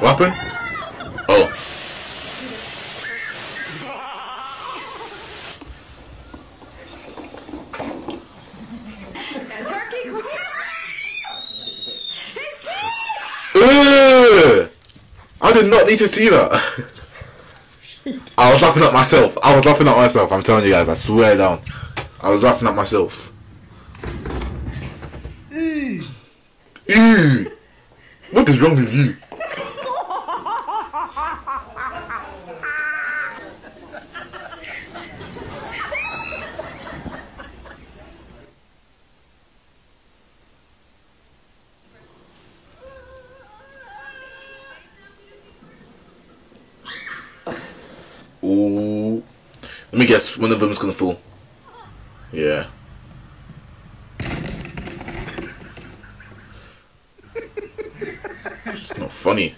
What happened? Oh. I did not need to see that. I was laughing at myself. I was laughing at myself. I'm telling you guys. I swear down. I was laughing at myself. Ew. What is wrong with you? Ooh. Let me guess, one of them is gonna fall. Yeah. it's not funny.